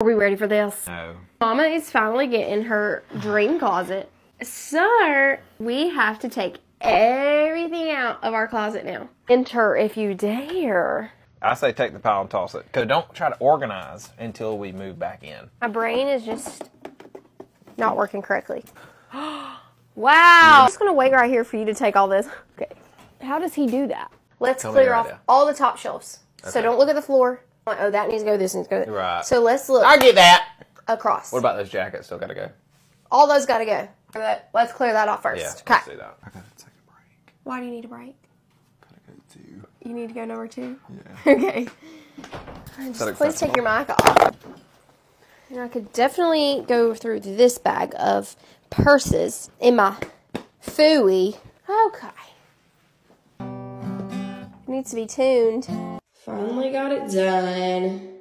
Are we ready for this? No. Mama is finally getting her dream closet. So we have to take everything out of our closet now. Enter if you dare. I say take the pile and toss it. Cause don't try to organize until we move back in. My brain is just not working correctly. wow. I'm just gonna wait right here for you to take all this. Okay. How does he do that? Let's Tell clear off idea. all the top shelves. So don't look at the floor. Like, oh, that needs to go. This needs to go. Right. So let's look I get that. across. What about those jackets? Still gotta go. all those got to go. Let's clear that off first. Yeah. Okay. Let's do that. I gotta take a break. Why do you need a break? Gotta go too. You need to go number two. Yeah. Okay. Just please take your mic off. And I could definitely go through this bag of purses in my fooey. Okay. It needs to be tuned. Finally got it done.